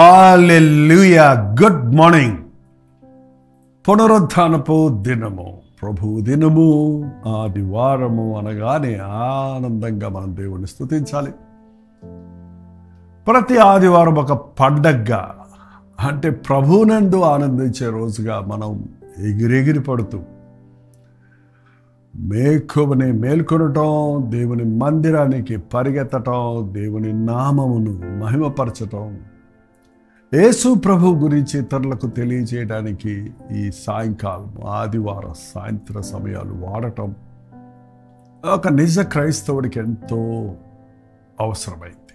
Hallelujah good morning పునరుద్ధానపు దినము ప్రభు దినము ఆదివారము అనగానే ఆనందంగా మనం దేవుణ్ణి స్తుతించాలి. ప్రతి ఆదివారం ఒక పండగగా అంటే ప్రభునందు ఆనందించే రోజుగా మనం ఎగిరెగిరి పడుతూ మేకుని మేల్కొనటం దేవుని మందిరానికి పరిగెత్తటం దేవుని నామమును మహిమపరచటం యేసు ప్రభు గురించి ఇతరులకు తెలియజేయడానికి ఈ సాయంకాలం ఆదివారం సాయంత్ర సమయాలు వాడటం ఒక నిజ క్రైస్తవుడికి ఎంతో అవసరమైంది.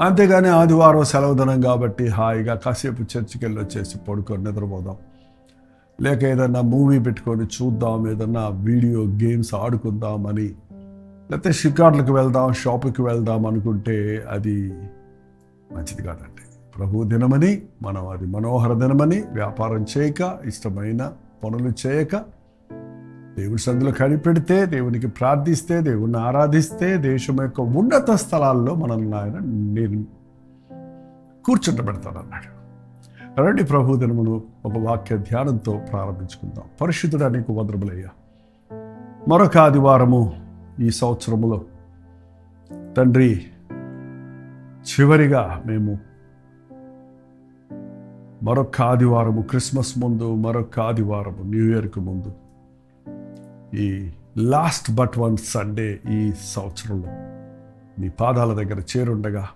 అంతేగాని ఆదివారం సెలవు దినం కాబట్టి హాయిగా కాసేపు చర్చికి వెళ్ళి వచ్చేసి పడుకొని నిద్రపోదాం. లేక ఏదన్నా మూవీ పెట్టుకొని చూద్దాం ఏదన్నా వీడియో గేమ్స్ ఆడుకుందామని లేకపోతే షికార్లకు వెళ్దాం షాపుకి వెళ్దాం అనుకుంటే అది మంచిది కాదండి. ప్రభు దినమని మనం అది మనోహర దినమని వ్యాపారం చేయక ఇష్టమైన పనులు చేయక దేవుడి సందులో కనిపెడితే దేవునికి ప్రార్థిస్తే దేవుణ్ణి ఆరాధిస్తే దేశం యొక్క ఉన్నత స్థలాల్లో మనల్ని ఆయన నేను కూర్చుంటబెడతానన్నాడు రండి ప్రభు దినమును ఒక వాక్య ధ్యానంతో ప్రారంభించుకుందాం. పరిశుద్ధుడా నీకు వద్రములయ్యా మరొక ఆదివారము ఈ సంవత్సరములో తండ్రి చివరిగా మేము మరొక ఆదివారము క్రిస్మస్ ముందు మరొక ఆదివారము న్యూ ఇయర్కి ముందు. ఈ లాస్ట్ బట్ వన్ సండే ఈ సంవత్సరంలో నీ పాదాల దగ్గర చేరుండగా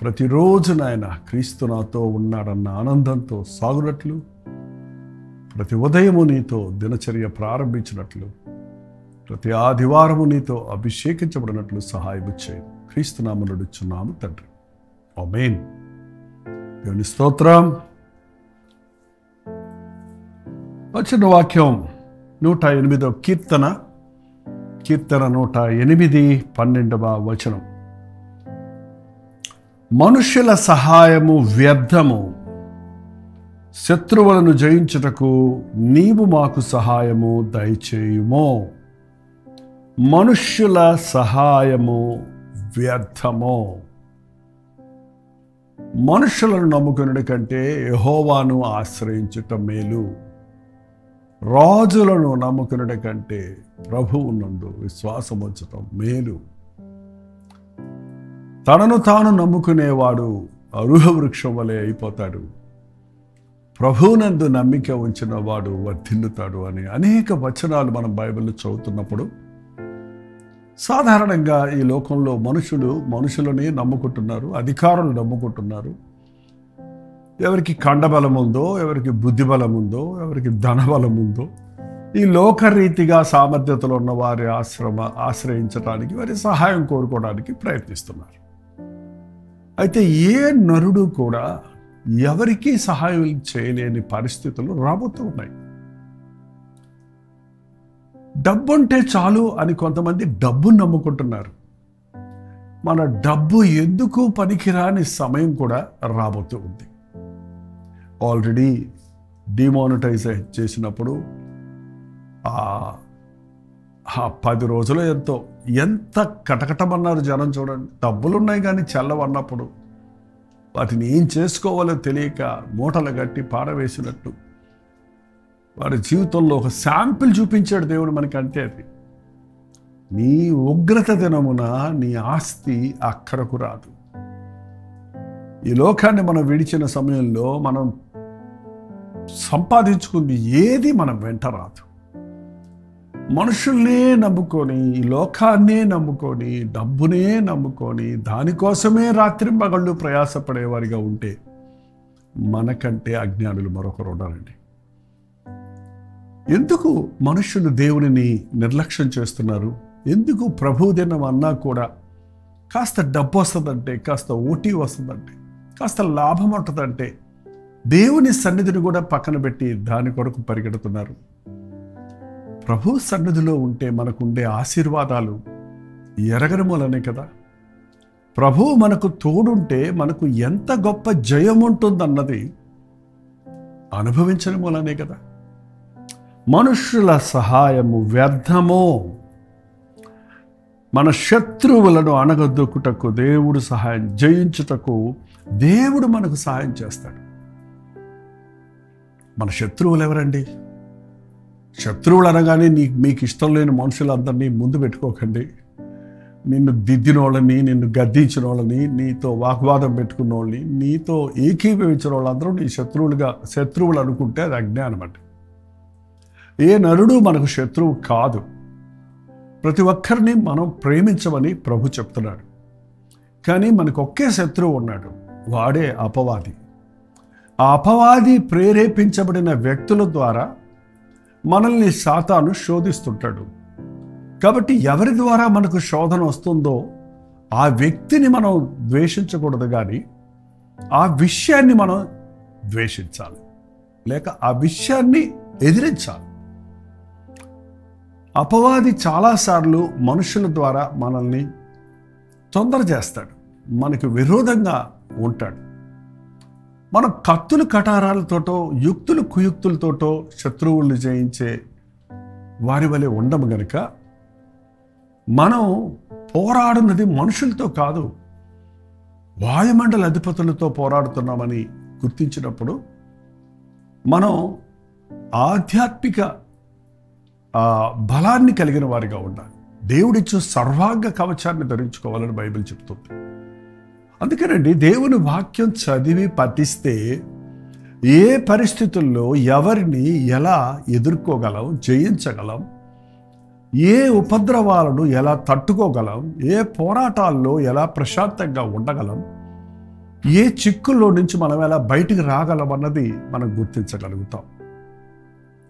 ప్రతిరోజు నాయన క్రీస్తు నాతో ఉన్నాడన్న ఆనందంతో సాగునట్లు ప్రతి ఉదయము నీతో దినచర్య ప్రారంభించినట్లు ప్రతి ఆదివారము నీతో అభిషేకించబడినట్లు సహాయం చేయి. క్రీస్తు తండ్రి. ఆమేన్. దేవుని స్తోత్రం. వచ్చిన వాక్యం నూట ఎనిమిదో కీర్తన. కీర్తన నూట ఎనిమిది పన్నెండవ వచనం. మనుష్యుల సహాయము వ్యర్థము. శత్రువులను జయించుటకు నీవు మాకు సహాయము దయచేయుమో. మనుష్యుల సహాయము వ్యర్థమో. మనుషులను నమ్ముకునుడి కంటే యహోవాను ఆశ్రయించుట మేలు. రాజులను నమ్ముకునుడి కంటే ప్రభువు నందు విశ్వాసం ఉంచటం మేలు. తనను తాను నమ్ముకునేవాడు అరుహ వృక్షం వలె అయిపోతాడు. ప్రభువునందు నమ్మిక ఉంచిన వాడు వర్ధిల్లుతాడు అని అనేక వచనాలు మనం బైబిల్లో చదువుతున్నప్పుడు సాధారణంగా ఈ లోకంలో మనుషులు మనుషులని నమ్ముకుంటున్నారు అధికారులు నమ్ముకుంటున్నారు. ఎవరికి కండబలం ఉందో ఎవరికి బుద్ధి బలం ఉందో ఎవరికి ధనబలం ఉందో ఈ లోకరీతిగా సామర్థ్యతలు ఉన్న వారి ఆశ్రమ ఆశ్రయించడానికి వారి సహాయం కోరుకోవడానికి ప్రయత్నిస్తున్నారు. అయితే ఏ నరుడు కూడా ఎవరికీ సహాయం చేయలేని పరిస్థితులు రాబోతున్నాయి డబ్బు ఉంటే చాలు అని కొంతమంది డబ్బును నమ్ముకుంటున్నారు. మన డబ్బు ఎందుకు పనికిరాని సమయం కూడా రాబోతూ ఉంది. ఆల్రెడీ డిమానిటైజ్ చేసినప్పుడు ఆ పది రోజులు ఎంతో ఎంత కటకటమన్నారు జనం చూడండి. డబ్బులు ఉన్నాయి కానీ చల్లవన్నప్పుడు వాటిని ఏం చేసుకోవాలో తెలియక మూటలు కట్టి పారవేసినట్టు వారి జీవితంలో ఒక శాంపిల్ చూపించాడు దేవుడు మనకి అంటే అది. నీ ఉగ్రత దినమున నీ ఆస్తి అక్కరకు రాదు. ఈ లోకాన్ని మనం విడిచిన సమయంలో మనం సంపాదించుకుంది ఏది మనం వెంట రాదు. మనుషుల్నే నమ్ముకొని ఈ లోకాన్నే నమ్ముకొని డబ్బునే నమ్ముకొని దానికోసమే రాత్రి మగళ్ళు ప్రయాసపడేవారిగా ఉంటే మనకంటే అజ్ఞానులు మరొకరు ఉండాలండి. ఎందుకు మనుషులు దేవునిని నిర్లక్ష్యం చేస్తున్నారు? ఎందుకు ప్రభు దినం అన్నా కూడా కాస్త డబ్బు వస్తుందంటే కాస్త ఓటీ వస్తుందంటే కాస్త లాభం ఉంటుందంటే దేవుని సన్నిధిని కూడా పక్కన పెట్టి దాని కొరకు పరిగెడుతున్నారు. ప్రభు సన్నిధిలో ఉంటే మనకుండే ఆశీర్వాదాలు ఎరగని మూలనే కదా. ప్రభు మనకు తోడుంటే మనకు ఎంత గొప్ప జయం ఉంటుందన్నది అనుభవించడం మూలనే కదా. మనుషుల సహాయము వ్యర్థమో? మన శత్రువులను అణగదొక్కుటకు దేవుడు సహాయం జయించుటకు దేవుడు మనకు సహాయం చేస్తాడు. మన శత్రువులు ఎవరండి? శత్రువులు అనగానే నీ మీకు ఇష్టం లేని మనుషులందరినీ ముందు పెట్టుకోకండి. నిన్ను దిద్దిన వాళ్ళని నిన్ను గద్దించిన వాళ్ళని నీతో వాగ్వాదం పెట్టుకున్న వాళ్ళని నీతో ఏకీభవించిన వాళ్ళందరూ నీ శత్రువులుగా శత్రువులు అనుకుంటే అది అజ్ఞానం అంటే ఏ నరుడు మనకు శత్రువు కాదు. ప్రతి ఒక్కరిని మనం ప్రేమించమని ప్రభు చెప్తున్నాడు. కానీ మనకు ఒకే శత్రువు ఉన్నాడు. వాడే అపవాది. ఆ అపవాది ప్రేరేపించబడిన వ్యక్తుల ద్వారా మనల్ని సాతాను శోధిస్తుంటాడు. కాబట్టి ఎవరి ద్వారా మనకు శోధన వస్తుందో ఆ వ్యక్తిని మనం ద్వేషించకూడదు కానీ ఆ విషయాన్ని మనం ద్వేషించాలి. లేక ఆ విషయాన్ని ఎదిరించాలి. అపవాది చాలాసార్లు మనుషుల ద్వారా మనల్ని తొందర చేస్తాడు. మనకు విరోధంగా ఉంటాడు. మనం కత్తులు కటారాలతోటో యుక్తులు కుయుక్తులతోటో శత్రువులను జయించే వారి వలె ఉండము గనుక మనం పోరాడున్నది మనుషులతో కాదు వాయుమండల అధిపతులతో పోరాడుతున్నామని గుర్తించినప్పుడు మనం ఆధ్యాత్మిక బలాన్ని కలిగిన వారిగా ఉండాలి. దేవుడిచ్చు సర్వాంగ కవచాన్ని ధరించుకోవాలని బైబిల్ చెప్తుంది. అందుకేనండి దేవుని వాక్యం చదివి పఠిస్తే ఏ పరిస్థితుల్లో ఎవరిని ఎలా ఎదుర్కోగలం జయించగలం ఏ ఉపద్రవాలను ఎలా తట్టుకోగలం ఏ పోరాటాల్లో ఎలా ప్రశాంతంగా ఉండగలం ఏ చిక్కుల్లో నుంచి మనం ఎలా బయటికి రాగలం అన్నది మనం గుర్తించగలుగుతాం.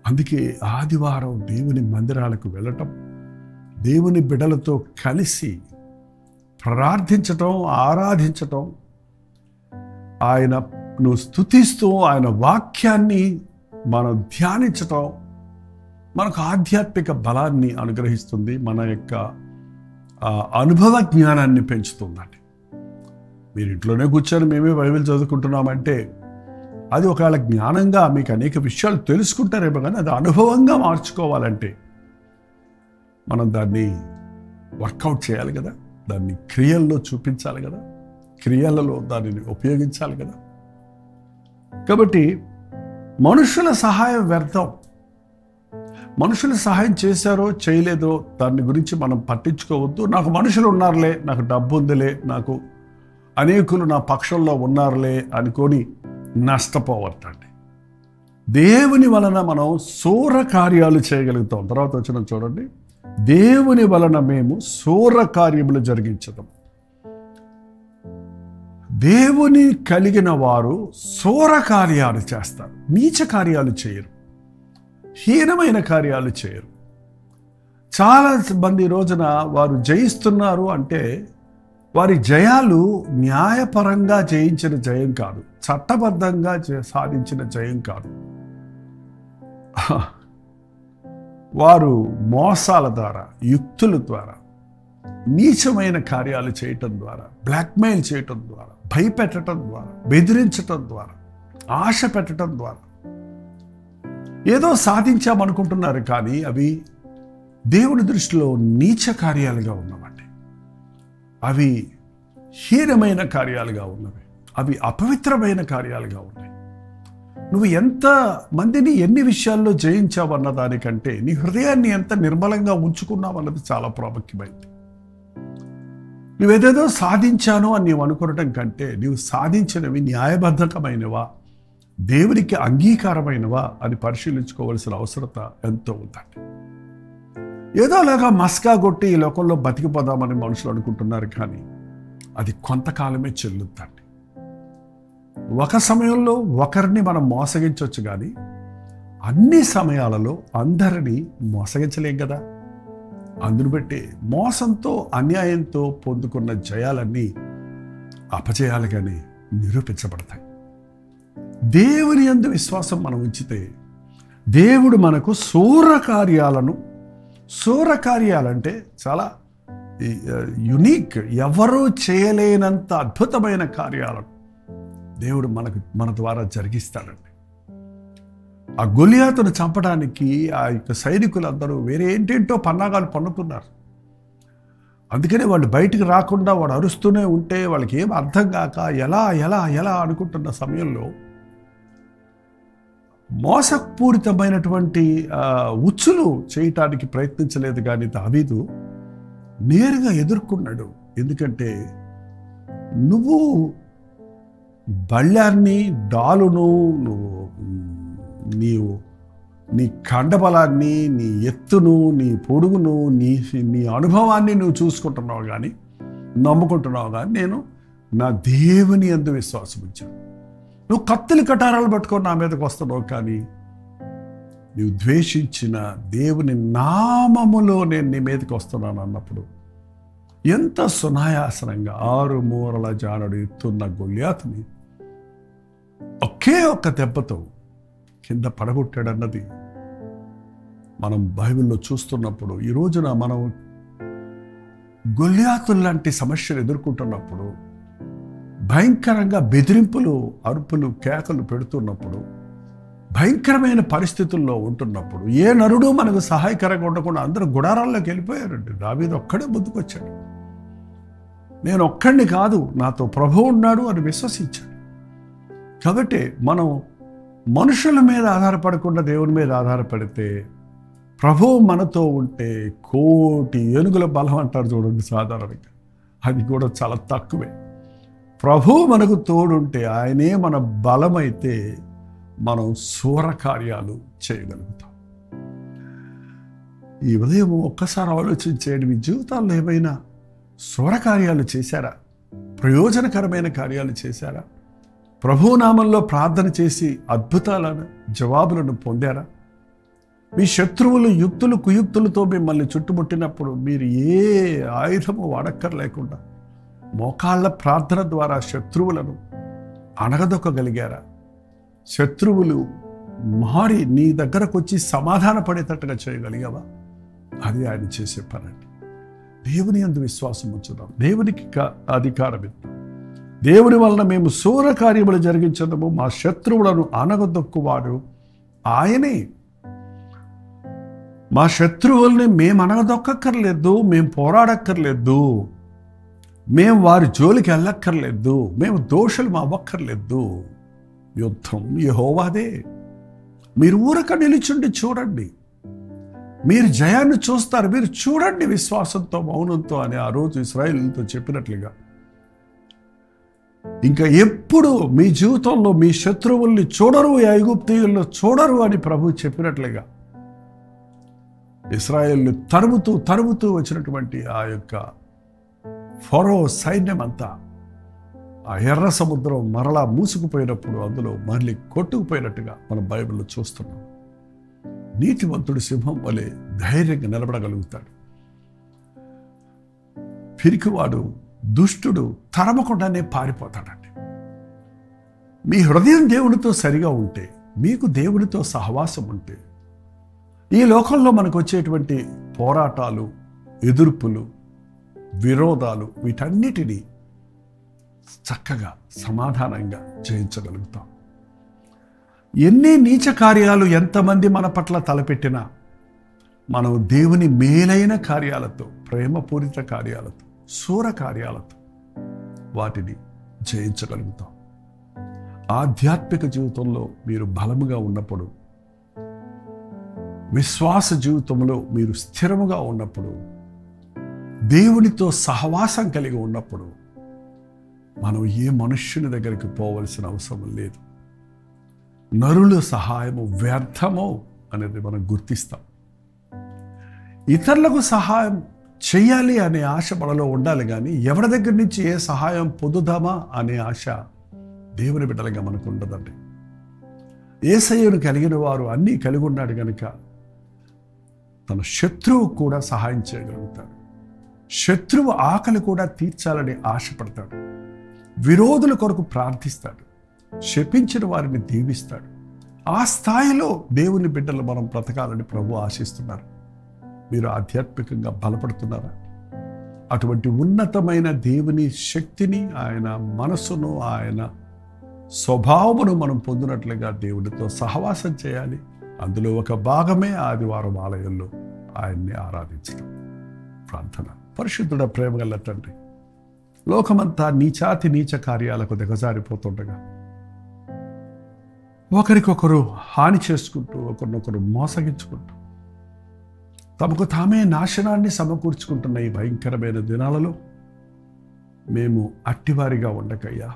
అందుకే ఆదివారం దేవుని మందిరాలకు వెళ్ళటం దేవుని బిడలతో కలిసి ప్రార్థించటం ఆరాధించటం ఆయనను స్తుతిస్తూ ఆయన వాక్యాన్ని మనం ధ్యానించటం మనకు ఆధ్యాత్మిక బలాన్ని అనుగ్రహిస్తుంది మన యొక్క అనుభవ జ్ఞానాన్ని పెంచుతుందండి. మీరు ఇంట్లోనే కూర్చొని మేమే బైబిల్ చదువుకుంటున్నామంటే అది ఒకవేళ జ్ఞానంగా మీకు అనేక విషయాలు తెలుసుకుంటారేమో కానీ అది అనుభవంగా మార్చుకోవాలంటే మనం దాన్ని వర్కౌట్ చేయాలి కదా. దాన్ని క్రియల్లో చూపించాలి కదా. క్రియలలో దానిని ఉపయోగించాలి కదా. కాబట్టి మనుషుల సహాయం వ్యర్థం. మనుషులు సహాయం చేశారో చేయలేదో దాని గురించి మనం పట్టించుకోవద్దు. నాకు మనుషులు ఉన్నారులే నాకు డబ్బు ఉందిలే నాకు అనేకులు నా పక్షంలో ఉన్నారులే అనుకొని నష్టపోవద్దండి. దేవుని వలన మనం సూర కార్యాలు చేయగలుగుతాం. తర్వాత వచ్చిన చూడండి. దేవుని వలన మేము సూర కార్యములు జరిగించడం దేవుని కలిగిన వారు సూర కార్యాలు చేస్తారు. నీచ కార్యాలు చేయరు. హీనమైన కార్యాలు చేయరు. చాలా మంది రోజున వారు జయిస్తున్నారు అంటే వారి జయాలు న్యాయపరంగా జయించిన జయం కాదు. చట్టబద్ధంగా సాధించిన జయం కాదు. వారు మోసాల ద్వారా యుక్తుల ద్వారా నీచమైన కార్యాలు చేయటం ద్వారా బ్లాక్మెయిల్ చేయటం ద్వారా భయపెట్టడం ద్వారా బెదిరించటం ద్వారా ఆశ పెట్టడం ద్వారా ఏదో సాధించామనుకుంటున్నారు కానీ అవి దేవుని దృష్టిలో నీచ కార్యాలుగా ఉన్నమాట. అవి హీనమైన కార్యాలుగా ఉన్నవి. అవి అపవిత్రమైన కార్యాలుగా ఉన్నాయి. నువ్వు ఎంత మందిని ఎన్ని విషయాల్లో జయించావన్న దానికంటే నీ హృదయాన్ని ఎంత నిర్మలంగా ఉంచుకున్నావు అన్నది చాలా ప్రాముఖ్యమైంది. నువ్వేదేదో సాధించాను అని నీవు అనుకోవటం కంటే నీవు సాధించినవి న్యాయబద్ధకమైనవా? దేవునికి అంగీకారమైనవా? అని పరిశీలించుకోవాల్సిన అవసరత ఎంతో ఉందండి. ఏదోలాగా మస్కా కొట్టి ఈ లోకంలో బతికిపోదామని మనుషులు అనుకుంటున్నారు కానీ అది కొంతకాలమే చెల్లుద్దండి. ఒక సమయంలో ఒకరిని మనం మోసగించవచ్చు కానీ అన్ని సమయాలలో అందరినీ మోసగించలేం కదా? అందును బట్టి మోసంతో అన్యాయంతో పొందుకున్న జయాలన్నీ అపజయాలుగానే నిరూపించబడతాయి. దేవుని అందు విశ్వాసం మనం ఉంచితే దేవుడు మనకు సూర కార్యాలను శూర కార్యాలంటే చాలా యునీక్ ఎవరూ చేయలేనంత అద్భుతమైన కార్యాలను దేవుడు మనకు మన ద్వారా జరిగిస్తాడండి. ఆ గొలియాతును చంపడానికి ఆ యొక్క సైనికులందరూ వేరే ఏంటేంటో పన్నాగాలు పన్నుతున్నారు. అందుకనే వాళ్ళు బయటికి రాకుండా వాడు అరుస్తూనే ఉంటే వాళ్ళకి ఏం అర్థం కాక ఎలా ఎలా ఎలా అనుకుంటున్న సమయంలో మోసపూరితమైనటువంటి ఉచ్చులు చేయటానికి ప్రయత్నించలేదు కానీ దావీదు నేరుగా ఎదుర్కొన్నాడు. ఎందుకంటే నువ్వు బళ్ళాన్ని డాలును నువ్వు నీవు నీ కండబలాన్ని నీ ఎత్తును నీ పొడుగును నీ నీ అనుభవాన్ని నువ్వు చూసుకుంటున్నావు కానీ నమ్ముకుంటున్నావు కానీ నేను నా దేవుని ఎందు విశ్వాసం ఇచ్చాను నువ్వు కత్తులు కటారాలు పట్టుకొని నా మీదకి వస్తున్నావు కానీ నీవు ద్వేషించిన దేవుని నామములో నేను నీ మీదకి వస్తున్నాను అన్నప్పుడు ఎంత సునాయాసనంగా ఆరు మూరల జానడు ఎత్తున్న గొల్యాతుని ఒకే ఒక్క దెబ్బతో కింద పడగొట్టాడన్నది మనం బైబిల్లో చూస్తున్నప్పుడు ఈ రోజున మనం గొల్యాతులు లాంటి సమస్యలు ఎదుర్కొంటున్నప్పుడు భయంకరంగా బెదిరింపులు అరుపులు కేకలు పెడుతున్నప్పుడు భయంకరమైన పరిస్థితుల్లో ఉంటున్నప్పుడు ఏ నరుడు మనకు సహాయకరంగా ఉండకుండా అందరూ గుడారాల్లోకి వెళ్ళిపోయారండి. దావీదు ఒక్కడే ముందుకొచ్చాడు. నేను ఒక్కడిని కాదు నాతో ప్రభు ఉన్నాడు అని విశ్వసించాడు. కాబట్టి మనం మనుషుల మీద ఆధారపడకుండా దేవుని మీద ఆధారపడితే ప్రభు మనతో ఉంటే కోటి ఏనుగుల బలం అంటారు చూడండి సాధారణంగా. అది కూడా చాలా తక్కువే. ప్రభువు మనకు తోడుంటే ఆయనే మన బలమైతే మనం శూర కార్యాలు చేయగలుగుతాం. ఈ ఉదయం ఒక్కసారి ఆలోచించేయండి మీ జీవితాల్లో ఏమైనా శూర కార్యాలు చేశారా? ప్రయోజనకరమైన కార్యాలు చేశారా? ప్రభునామంలో ప్రార్థన చేసి అద్భుతాలను జవాబులను పొందారా? మీ శత్రువులు యుక్తులు కుయుక్తులతో మిమ్మల్ని చుట్టుముట్టినప్పుడు మీరు ఏ ఆయుధము వాడక్కర్లేకుండా మోకాళ్ళ ప్రార్థన ద్వారా శత్రువులను అణగదొక్కగలిగారా? శత్రువులు మారి నీ దగ్గరకు వచ్చి సమాధాన పడేటట్టుగా చేయగలిగావా? అది ఆయన చేసే పనండి. దేవుని అందు విశ్వాసం ఉంచుదాం. దేవునికి అధికారం ఇద్దాం దేవుని వలన మేము సూర కార్యములు జరిగించడము మా శత్రువులను అనగదొక్కువాడు ఆయనే. మా శత్రువుల్ని మేము అనగదొక్కర్లేదు మేము పోరాడక్కర్లేదు. మేము వారి జోలికి వెళ్ళక్కర్లేదు మేము దోషులు అవ్వక్కర్లేదు యుద్ధం యహోవాదే. మీరు ఊరక నిలిచుండి చూడండి. మీరు జయాన్ని చూస్తారు మీరు చూడండి విశ్వాసంతో మౌనంతో అని ఆ రోజు ఇస్రాయిల్తో చెప్పినట్లుగా. ఇంకా ఎప్పుడు మీ జీవితంలో మీ శత్రువుల్ని చూడరు ఈ ఐగుప్తీయుల్లో చూడరు అని ప్రభు చెప్పినట్లుగా. ఇస్రాయేల్ని తరుముతూ తరుముతూ వచ్చినటువంటి ఆ యొక్క ఫరో సైన్యమంతా ఆ ఎర్ర సముద్రం మరలా మూసుకుపోయినప్పుడు అందులో మళ్ళీ కొట్టుకుపోయినట్టుగా మనం బైబిల్లో చూస్తున్నాం. నీతివంతుడు సింహం వలె ధైర్యంగా నిలబడగలుగుతాడు. పిరికివాడు దుష్టుడు తరమకుండానే పారిపోతాడండి. మీ హృదయం దేవుడితో సరిగా ఉంటే మీకు దేవుడితో సహవాసం ఉంటే ఈ లోకంలో మనకు వచ్చేటువంటి పోరాటాలు ఎదుర్పులు విరోధాలు వీటన్నిటినీ చక్కగా సమాధానంగా జయించగలుగుతాం. ఎన్ని నీచ కార్యాలు ఎంతమంది మన పట్ల తలపెట్టినా మనం దేవుని మేలైన కార్యాలతో ప్రేమపూరిత కార్యాలతో శూర కార్యాలతో వాటిని జయించగలుగుతాం. ఆధ్యాత్మిక జీవితంలో మీరు బలముగా ఉన్నప్పుడు విశ్వాస జీవితంలో మీరు స్థిరముగా ఉన్నప్పుడు దేవునితో సహవాసం కలిగి ఉన్నప్పుడు మనం ఏ మనుష్యుని దగ్గరికి పోవలసిన అవసరం లేదు. నరుల సహాయము వ్యర్థమో అనేది మనం గుర్తిస్తాం. ఇతరులకు సహాయం చేయాలి అనే ఆశ మనలో ఉండాలి కానీ ఎవరి దగ్గర నుంచి ఏ సహాయం పొందుదామా అనే ఆశ దేవుని బిడ్డలుగా మనకు ఉండదండి. ఏసయ్యను కలిగిన వారు అన్నీ కలిగి ఉన్నాడు కనుక తన శత్రువు కూడా సహాయం చేయగలుగుతాడు. శత్రువు ఆకలి కూడా తీర్చాలని ఆశపడతాడు. విరోధుల కొరకు ప్రార్థిస్తాడు. శపించిన వారిని దీవిస్తాడు. ఆ స్థాయిలో దేవుని బిడ్డలు మనం బ్రతకాలని ప్రభు ఆశిస్తున్నారు. మీరు ఆధ్యాత్మికంగా బలపడుతున్నారా? అటువంటి ఉన్నతమైన దేవుని శక్తిని ఆయన మనసును ఆయన స్వభావమును మనం పొందినట్లుగా దేవుడితో సహవాసం చేయాలి. అందులో ఒక భాగమే ఆదివారం ఆలయంలో ఆయన్ని ఆరాధించడం. ప్రార్థన. పరిశుద్ధుడ ప్రేమ గల తండ్రి. లోకమంతా నీచాతి నీచ కార్యాలకు దిగజారిపోతుండగా ఒకరికొకరు హాని చేసుకుంటూ ఒకరినొకరు మోసగించుకుంటూ తమకు తామే నాశనాన్ని సమకూర్చుకుంటున్న ఈ భయంకరమైన దినాలలో మేము అట్టివారిగా ఉండకయ్యా.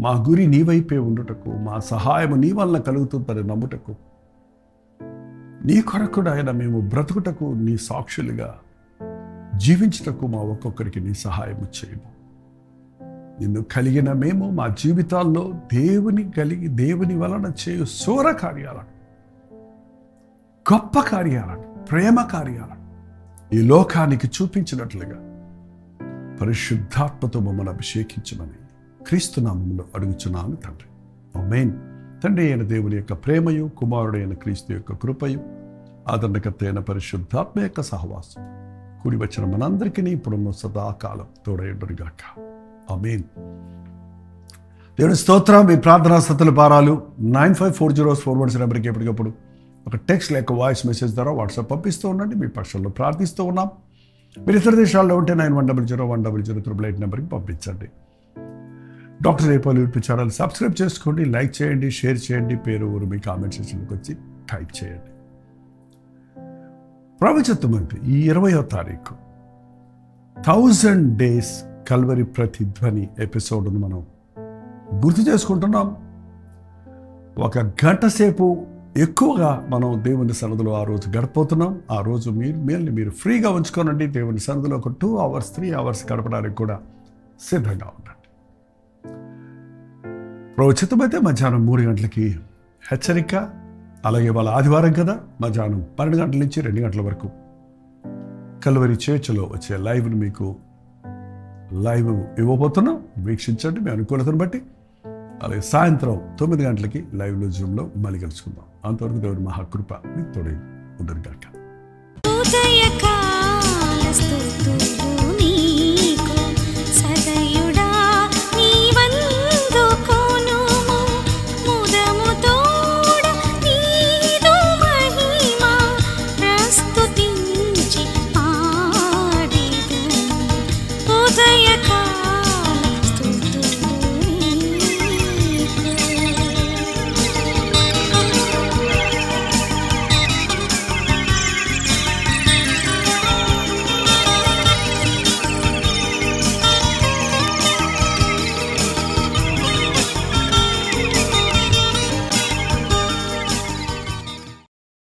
మా గురి నీ వైపే ఉండుటకు మా సహాయము నీ వల్ల కలుగుతుందని నమ్ముటకు నీ కొరకు ఆయన మేము బ్రతుకుటకు నీ సాక్షులుగా జీవించటకు మా ఒక్కొక్కరికి నీ సహాయం చేయము. నిన్ను కలిగిన మేము మా జీవితాల్లో దేవుని కలిగి దేవుని వలన చేయు సూర కార్యాలను గొప్ప కార్యాలను ప్రేమ కార్యాలను ఈ లోకానికి చూపించినట్లుగా పరిశుద్ధాత్మతో మమ్మల్ని అభిషేకించమని క్రీస్తు నామంలో అడుగుచున్నాను తండ్రి. మెయిన్ తండ్రి అయిన దేవుని యొక్క ప్రేమయు కుమారుడైన క్రీస్తు యొక్క కృపయు ఆదరణకర్త అయిన పరిశుద్ధాత్మ యొక్క సహవాసం కూడి వచ్చిన మనందరికీ ఇప్పుడున్న సదాకాలం తోడయుడుగాక అమేన్ దేవుని స్తోత్రం మీ ప్రార్థనా స్థతుల పారాలు nine five four zero four one నెంబర్కి ఎప్పటికప్పుడు ఒక టెక్స్ట్ లేక వాయిస్ మెసేజ్ ద్వారా వాట్సాప్ పంపిస్తూ ఉండండి మీ పక్షంలో ప్రార్థిస్తూ ఉన్నాం. మీరు ఇతర దేశాల్లో ఉంటే nine one double zero one double zero triple eight నెంబర్కి పంపించండి. Doctor Repal YouTube channel subscribe చేసుకోండి లైక్ చేయండి షేర్ చేయండి పేరు ఊరు మీ కామెంట్ సెక్షన్కి వచ్చి టైప్ చేయండి. ప్రవచత్వం అంటే ఈ ఇరవయో తారీఖు. థౌజండ్ డేస్ కల్వరి ప్రతిధ్వని ఎపిసోడ్ను మనం గుర్తు చేసుకుంటున్నాం. ఒక గంట సేపు ఎక్కువగా మనం దేవుని సన్నదిలో ఆ రోజు గడిపోతున్నాం ఆ రోజు మీరు మేల్ని మీరు ఫ్రీగా ఉంచుకోనండి. దేవుని సన్నదిలో ఒక టూ అవర్స్ త్రీ అవర్స్ గడపడానికి కూడా సిద్ధంగా ఉండండి. ప్రవచితమైతే మధ్యాహ్నం మూడు గంటలకి హెచ్చరిక అలాగే వాళ్ళ ఆదివారం కదా మధ్యాహ్నం పన్నెండు గంటల నుంచి రెండు గంటల వరకు. కలువరి చేర్చలో వచ్చే లైవ్ను మీకు లైవ్ ఇవ్వబోతున్నాం. వీక్షించండి మీ అనుకూలతను బట్టి. అలాగే సాయంత్రం తొమ్మిది గంటలకి లైవ్లో జూమ్లో మళ్ళీ కలుసుకుందాం. అంతవరకు దేవుడు మహాకృప మీకు తోడై ఉండరు కనుక